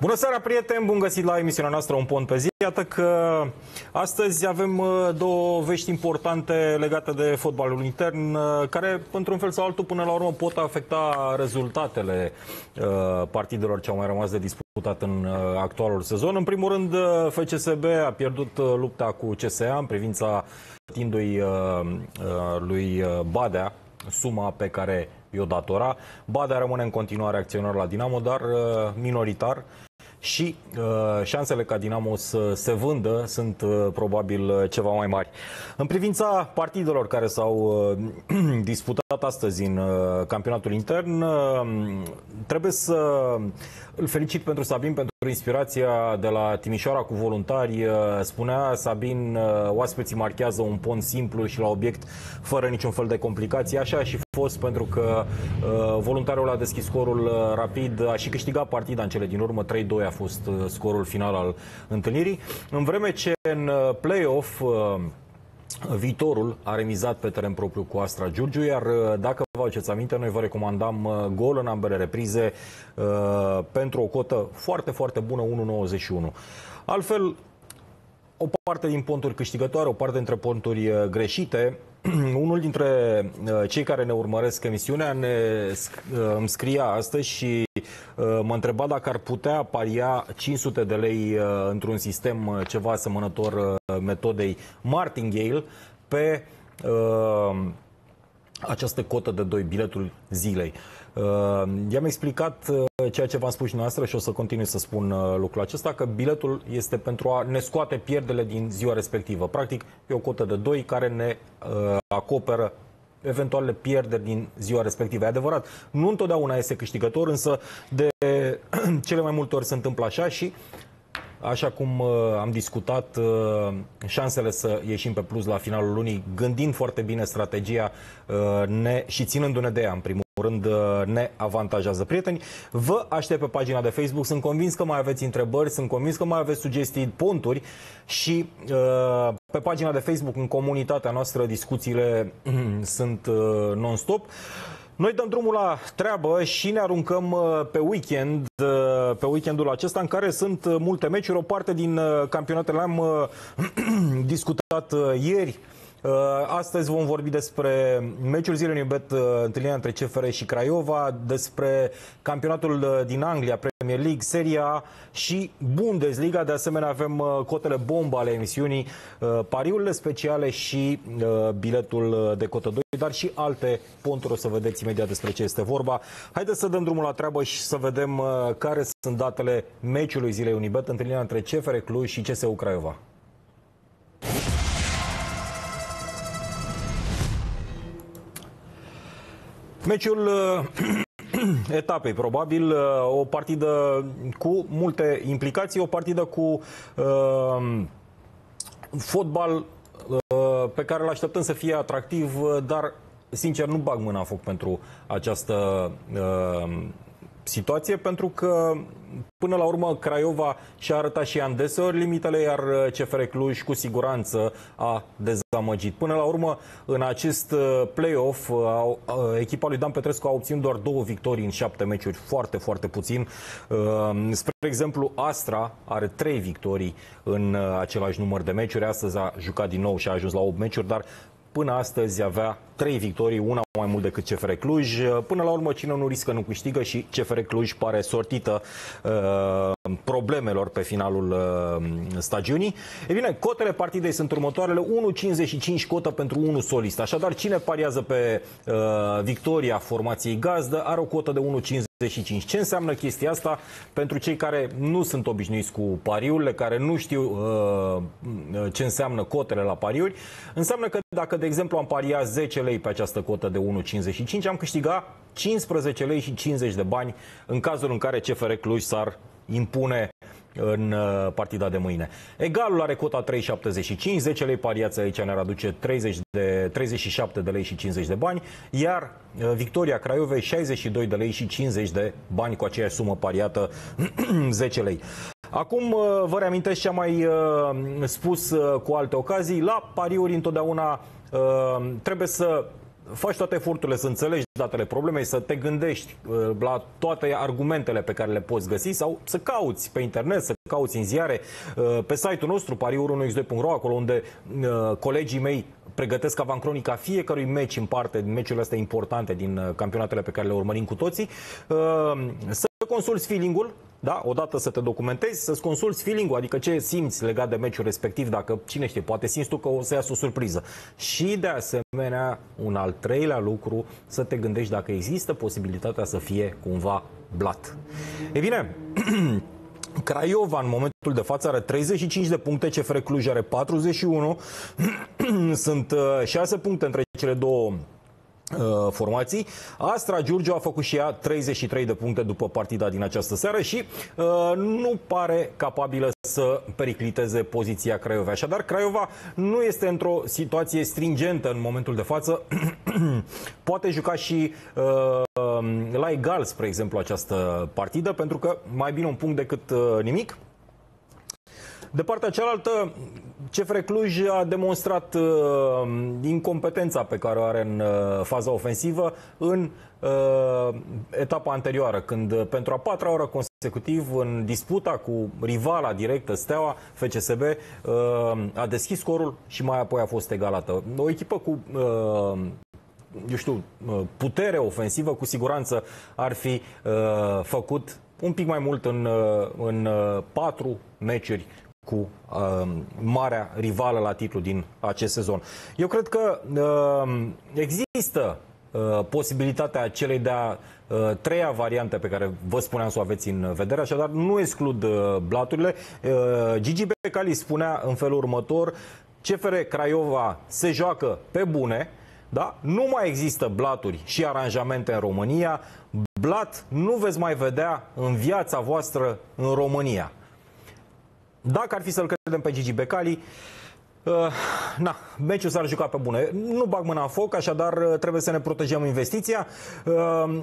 Bună seara, prieteni! Bun găsit la emisiunea noastră Un Pont pe zi. Iată că astăzi avem uh, două vești importante legate de fotbalul intern, uh, care, într-un fel sau altul, până la urmă, pot afecta rezultatele uh, partidelor ce au mai rămas de disputat în actualul sezon. În primul rând, FCSB a pierdut lupta cu CSA în privința tindui lui Badea, suma pe care i-o datora. Badea rămâne în continuare acționar la Dinamo, dar minoritar și uh, șansele ca Dinamo să se vândă sunt uh, probabil uh, ceva mai mari. În privința partidelor care s-au uh, disputat astăzi în uh, campionatul intern, uh, trebuie să îl felicit pentru Sabin pentru inspirația de la Timișoara cu voluntari. Uh, spunea Sabin, uh, oaspeții marchează un pont simplu și la obiect fără niciun fel de complicații. Așa și fost pentru că uh, voluntarul a deschis scorul uh, rapid, a și câștigat partida în cele din urmă, 3-2 a fost uh, scorul final al întâlnirii. În vreme ce în uh, play-off uh, Viitorul a remizat pe teren propriu cu Astra Giurgiu, iar uh, dacă vă aduceți aminte, noi vă recomandam uh, gol în ambele reprize uh, pentru o cotă foarte, foarte bună, 1,91. Altfel, o parte din ponturi câștigătoare, o parte dintre ponturi uh, greșite. Unul dintre uh, cei care ne urmăresc emisiunea ne uh, îmi scria astăzi și mă întreba dacă ar putea paria 500 de lei într-un sistem ceva asemănător metodei Martingale pe această cotă de 2, biletul zilei. I-am explicat ceea ce v-am spus și noastră și o să continui să spun uh, lucrul acesta, că biletul este pentru a ne scoate pierdele din ziua respectivă. Practic, e o cotă de 2 care ne uh, acoperă eventuale pierderi din ziua respectivă. E adevărat, nu întotdeauna este câștigător, însă de cele mai multe ori se întâmplă așa și Așa cum uh, am discutat, uh, șansele să ieșim pe plus la finalul lunii, gândind foarte bine strategia uh, ne, și ținându-ne de ea, în primul rând, uh, ne avantajează. Prieteni, vă aștept pe pagina de Facebook. Sunt convins că mai aveți întrebări, sunt convins că mai aveți sugestii, ponturi și uh, pe pagina de Facebook, în comunitatea noastră, discuțiile sunt uh, non-stop. Noi dăm drumul la treabă și ne aruncăm uh, pe weekend, uh, pe weekendul acesta în care sunt uh, multe meciuri. O parte din campionatele am discutat ieri Uh, astăzi vom vorbi despre meciul zilei Bet, uh, întâlnirea între CFR și Craiova, despre campionatul uh, din Anglia, Premier League, Seria și Bundesliga. De asemenea, avem cotele bomba ale emisiunii, pariurile speciale și biletul de cotă 2, dar și alte ponturi. O să vedeți imediat despre ce este vorba. Haideți să dăm drumul la treabă și să vedem care sunt datele meciului zilei Unibet, întâlnirea între CFR Cluj și CSU Craiova. Meciul uh, etapei, probabil, uh, o partidă cu multe implicații, o partidă cu uh, fotbal uh, pe care îl așteptăm să fie atractiv, uh, dar sincer nu bag mâna în foc pentru această uh, situație, pentru că până la urmă Craiova și-a arătat și an deseori limitele, iar uh, CFR Cluj cu siguranță a dezamăgit. Până la urmă, în acest uh, play-off, uh, echipa lui Dan Petrescu a obținut doar două victorii în șapte meciuri, foarte, foarte puțin. Spre exemplu, Astra are trei victorii în același număr de meciuri. Astăzi a jucat din nou și a ajuns la 8 meciuri, dar până astăzi avea trei victorii, una mai mult decât CFR Cluj. Până la urmă, cine nu riscă, nu câștigă și CFR Cluj pare sortită uh, problemelor pe finalul uh, stagiunii. E bine, cotele partidei sunt următoarele, 1,55 cotă pentru 1 solist. Așadar, cine pariază pe uh, victoria formației gazdă are o cotă de 1,55 25. Ce înseamnă chestia asta pentru cei care nu sunt obișnuiți cu pariurile, care nu știu uh, ce înseamnă cotele la pariuri? Înseamnă că dacă, de exemplu, am pariat 10 lei pe această cotă de 1,55, am câștigat 15 lei și 50 de bani în cazul în care CFR Cluj s-ar impune în uh, partida de mâine. Egalul are cota 3,75, 10 lei pariați aici ne-ar aduce 30 de, 37 de lei și 50 de bani, iar uh, Victoria Craiovei 62 de lei și 50 de bani cu aceeași sumă pariată 10 lei. Acum uh, vă reamintesc ce am mai spus cu alte ocazii, la pariuri întotdeauna trebuie să faci toate eforturile să înțelegi datele problemei, să te gândești uh, la toate argumentele pe care le poți găsi sau să cauți pe internet, să cauți în ziare, uh, pe site-ul nostru pariur1x2.ro, acolo unde uh, colegii mei pregătesc avancronica fiecărui meci în parte din meciurile astea importante din campionatele pe care le urmărim cu toții, să consulți feeling-ul, da? Odată să te documentezi, să-ți consulți feeling-ul, adică ce simți legat de meciul respectiv, dacă, cine știe, poate simți tu că o să iasă o surpriză. Și, de asemenea, un al treilea lucru, să te gândești dacă există posibilitatea să fie cumva blat. E bine, Craiova în momentul de față are 35 de puncte, CFR Cluj are 41. Sunt 6 uh, puncte între cele două Uh, formații. Astra Giurgiu a făcut și ea 33 de puncte după partida din această seară și uh, nu pare capabilă să pericliteze poziția Craiova. Așadar, Craiova nu este într-o situație stringentă în momentul de față. Poate juca și uh, la egal, spre exemplu, această partidă, pentru că mai bine un punct decât uh, nimic. De partea cealaltă, CFR Cluj a demonstrat uh, incompetența pe care o are în uh, faza ofensivă în uh, etapa anterioară, când uh, pentru a patra oră consecutiv în disputa cu rivala directă Steaua, FCSB, uh, a deschis scorul și mai apoi a fost egalată. O echipă cu uh, eu știu, uh, putere ofensivă, cu siguranță ar fi uh, făcut un pic mai mult în, uh, în uh, patru meciuri cu uh, marea rivală la titlu din acest sezon. Eu cred că uh, există uh, posibilitatea celei de-a uh, treia variante pe care vă spuneam să o aveți în vedere, așadar nu exclud uh, blaturile. Uh, Gigi Becali spunea în felul următor, CFR Craiova se joacă pe bune, da? Nu mai există blaturi și aranjamente în România. Blat nu veți mai vedea în viața voastră în România. Dacă ar fi să-l credem pe Gigi Becali, Uh, na, meciul s-ar juca pe bune. Nu bag mâna în foc, așadar uh, trebuie să ne protejăm investiția. Uh,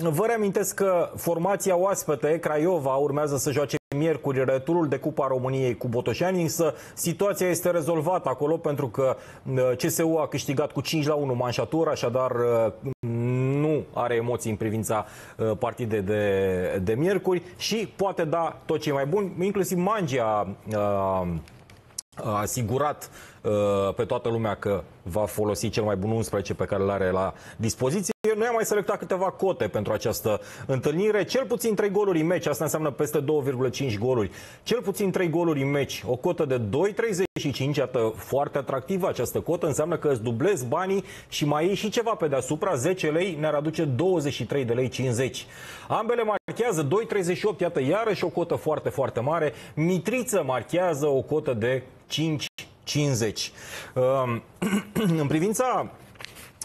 vă reamintesc că formația oaspete, Craiova, urmează să joace miercuri returul de Cupa României cu Botoșani, însă situația este rezolvată acolo pentru că uh, CSU a câștigat cu 5 la 1 manșatura, așadar nu are emoții în privința partidei de, de miercuri și poate da tot ce e mai bun, inclusiv Mangia a asigurat uh, pe toată lumea că va folosi cel mai bun 11 pe care îl are la dispoziție. Noi am mai selectat câteva cote pentru această întâlnire. Cel puțin 3 goluri în meci, asta înseamnă peste 2,5 goluri. Cel puțin 3 goluri în meci, o cotă de 2,35, iată foarte atractivă această cotă, înseamnă că îți dublezi banii și mai iei și ceva pe deasupra, 10 lei ne-ar aduce 23 de lei 50. Ambele marchează 2,38, iată iarăși o cotă foarte, foarte mare. Mitriță marchează o cotă de 5 50. În privința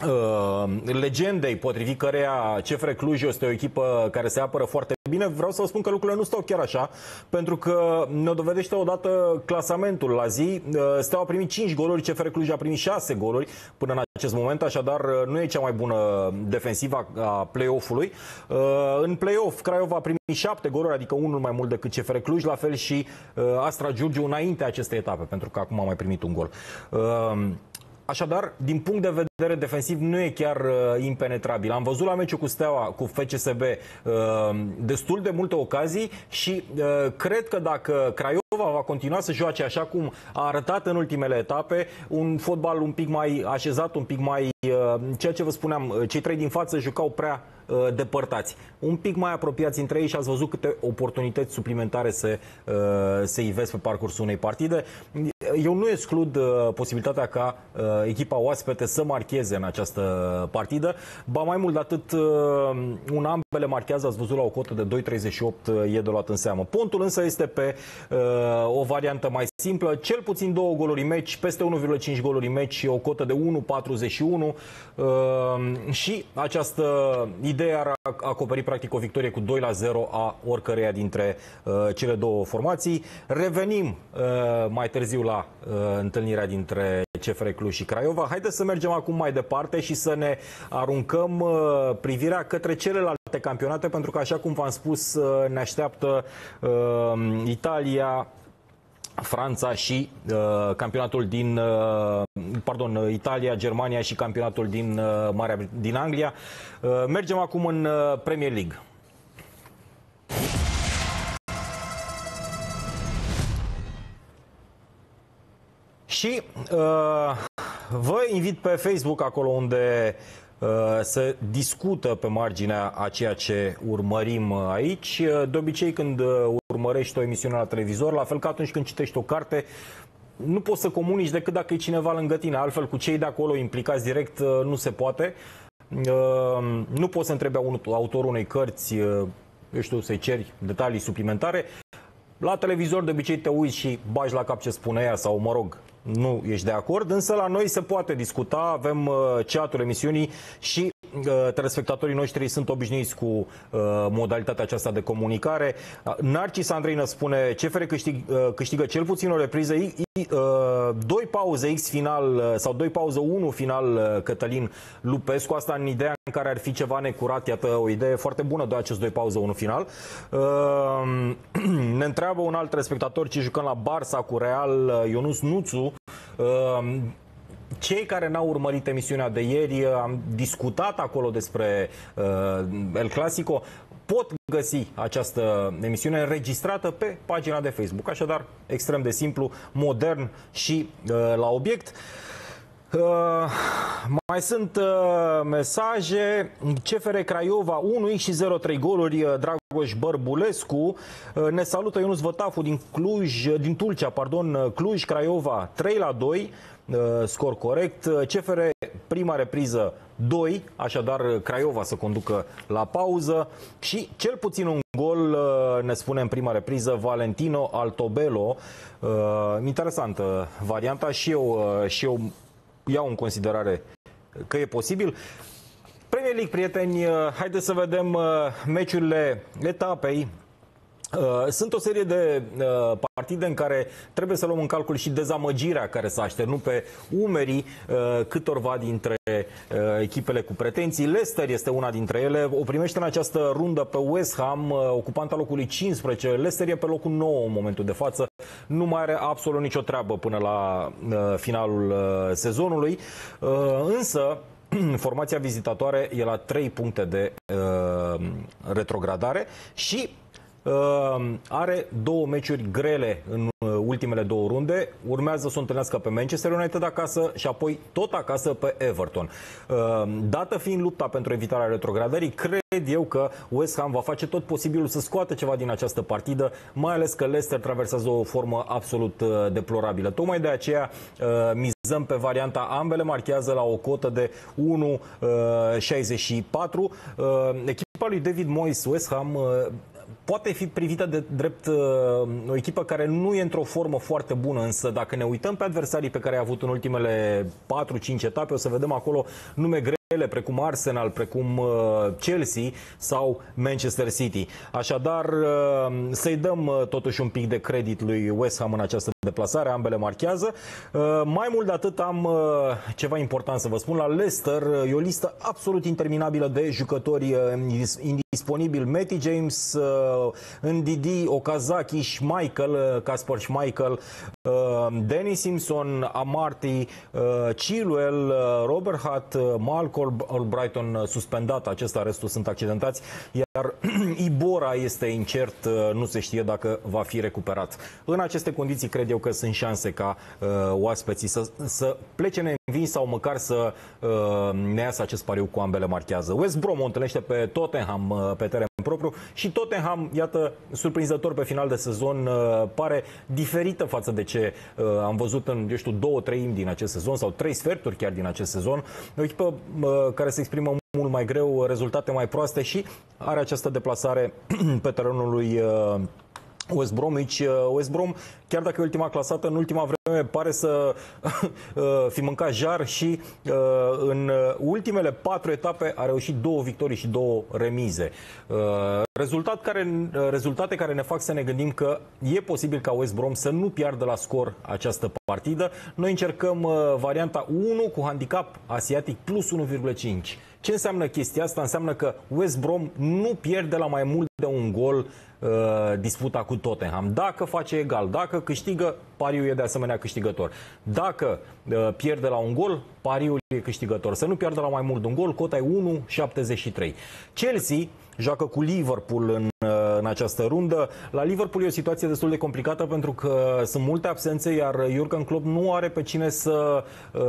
Uh, legendei potrivit căreia CFR Cluj este o echipă care se apără foarte bine, vreau să vă spun că lucrurile nu stau chiar așa, pentru că ne dovedește odată clasamentul la zi. Uh, Steaua a primit 5 goluri, CFR Cluj a primit 6 goluri până în acest moment, așadar uh, nu e cea mai bună defensivă a play-off-ului. Uh, în play-off, Craiova a primit 7 goluri, adică unul mai mult decât CFR Cluj, la fel și Astra Giurgiu înainte acestei etape, pentru că acum a mai primit un gol. Așadar, din punct de vedere defensiv, nu e chiar uh, impenetrabil. Am văzut la meciul cu Steaua, cu FCSB, uh, destul de multe ocazii și uh, cred că dacă Craiova va continua să joace așa cum a arătat în ultimele etape, un fotbal un pic mai așezat, un pic mai... Uh, ceea ce vă spuneam, uh, cei trei din față jucau prea uh, depărtați. Un pic mai apropiați între ei și ați văzut câte oportunități suplimentare se, uh, se ivesc pe parcursul unei partide. Eu nu exclud uh, posibilitatea ca uh, echipa oaspete să marcheze în această partidă. Ba mai mult de atât, uh, un ambele marchează, ați văzut la o cotă de 2,38 uh, e de luat în seamă. Pontul însă este pe uh, o variantă mai simplă, cel puțin două goluri în meci, peste 1,5 goluri în meci, o cotă de 1,41 uh, și această idee ar acoperi practic o victorie cu 2 la 0 a oricăreia dintre uh, cele două formații. Revenim uh, mai târziu la uh, întâlnirea dintre CFR Cluj și Craiova. Haideți să mergem acum mai departe și să ne aruncăm uh, privirea către celelalte campionate, pentru că, așa cum v-am spus, uh, ne așteaptă uh, Italia, Franța și uh, campionatul din uh, pardon, Italia, Germania și campionatul din uh, Marea din Anglia. Uh, mergem acum în uh, Premier League. Și uh, vă invit pe Facebook, acolo unde uh, să discută pe marginea a ceea ce urmărim aici. De obicei, când urmărești o emisiune la televizor, la fel ca atunci când citești o carte, nu poți să comunici decât dacă e cineva lângă tine. Altfel, cu cei de acolo implicați direct, uh, nu se poate. Uh, nu poți să întrebi autorul unei cărți, uh, eu știu, să-i ceri detalii suplimentare. La televizor de obicei te uiți și bagi la cap ce spune ea sau, mă rog, nu ești de acord, însă la noi se poate discuta, avem uh, chatul emisiunii și uh, telespectatorii noștri sunt obișnuiți cu uh, modalitatea aceasta de comunicare. Narcis Andrei ne spune CFR câștig, uh, câștigă cel puțin o repriză, I, I, uh, doi pauze X final uh, sau doi pauze 1 final uh, Cătălin Lupescu, asta în ideea în care ar fi ceva necurat, iată o idee foarte bună de acest doi pauze 1 final. Uh, ne întreabă un alt telespectator ce jucăm la Barça cu Real, uh, Ionus Nuțu, Ehm, cei care n-au urmărit emisiunea de ieri, am discutat acolo despre uh, El Clasico, pot găsi această emisiune înregistrată pe pagina de Facebook. Așadar, extrem de simplu, modern și uh, la obiect. Uh, mai sunt uh, mesaje. CFR Craiova 1x și 0-3 goluri. Uh, Dragoș Bărbulescu. Uh, ne salută Ionus Vătafu din Cluj, uh, din Tulcea, pardon, uh, Cluj, Craiova 3 la 2. Uh, scor corect. CFR prima repriză 2, așadar Craiova să conducă la pauză și cel puțin un gol ne spune în prima repriză Valentino Altobello. Uh, interesantă varianta și eu, uh, și eu iau în considerare că e posibil. Premier League, prieteni, haideți să vedem meciurile etapei Uh, sunt o serie de uh, partide în care trebuie să luăm în calcul și dezamăgirea care s-a așternut pe umerii uh, câtorva dintre echipele cu pretenții. Leicester este una dintre ele. O primește în această rundă pe West Ham, ocupanta locului 15. Leicester e pe locul 9 în momentul de față. Nu mai are absolut nicio treabă până la finalul sezonului. Însă, formația vizitatoare e la 3 puncte de uh, retrogradare și Ehm, are două meciuri grele în uh, ultimele două runde. Urmează să o întâlnească pe Manchester United acasă și apoi tot acasă pe Everton. Ehm, dată fiind lupta pentru evitarea retrogradării, cred eu că West Ham va face tot posibilul să scoată ceva din această partidă, mai ales că Leicester traversează o formă absolut uh, deplorabilă. Tocmai de aceea uh, mizăm pe varianta ambele marchează la o cotă de 1,64. Echipa lui David Moyes, West Ham, poate fi privită de drept uh, o echipă care nu e într-o formă foarte bună, însă dacă ne uităm pe adversarii pe care a avut în ultimele 4-5 etape, o să vedem acolo nume grele precum Arsenal, precum uh, Chelsea sau Manchester City. Așadar, uh, să-i dăm totuși un pic de credit lui West Ham în această deplasare, ambele marchează. Mai mult de atât am ceva important să vă spun. La Leicester e o listă absolut interminabilă de jucători disponibil Matty James, uh, Ndidi, Okazaki, Schmeichel, uh, Casper Schmeichel, uh, Danny Simpson, Amarty, Chilwell, Robert Hutt, Malcolm Albrighton suspendat, acesta restul sunt accidentați, iar Ibora este incert, nu se știe dacă va fi recuperat. În aceste condiții cred eu că sunt șanse ca uh, oaspeții să, să plece neînvins sau măcar să uh, ne iasă acest pariu cu ambele marchează. West Brom o întâlnește pe Tottenham pe teren propriu și Tottenham, iată, surprinzător pe final de sezon, uh, pare diferită față de ce uh, am văzut în, eu știu, două treimi din acest sezon sau trei sferturi chiar din acest sezon. O echipă uh, care se exprimă mult mai greu, rezultate mai proaste și are această deplasare pe terenul lui West Bromwich, West Brom, chiar dacă e ultima clasată, în ultima vreme pare să fi mâncat jar și în ultimele patru etape a reușit două victorii și două remize. Rezultat care, rezultate care ne fac să ne gândim că e posibil ca West Brom să nu piardă la scor această partidă. Noi încercăm varianta 1 cu handicap asiatic plus 1,5 Ce înseamnă chestia asta? Înseamnă că West Brom nu pierde la mai mult de un gol uh, disputa cu Tottenham. Dacă face egal, dacă câștigă, pariul e de asemenea câștigător. Dacă uh, pierde la un gol, pariul e câștigător. Să nu pierdă la mai mult de un gol, cota e 1,73. Chelsea joacă cu Liverpool în, uh, în această rundă. La Liverpool e o situație destul de complicată pentru că sunt multe absențe, iar Jurgen Klopp nu are pe cine să uh,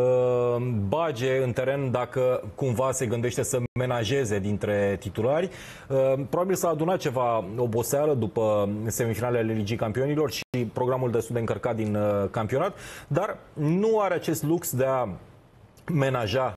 bage în teren dacă cumva se gândește să menajeze dintre titulari. Uh, probabil s-a adunat ceva oboseală după semifinalele Ligii Campionilor și programul destul de încărcat din uh, campionat, dar nu are acest lux de a menaja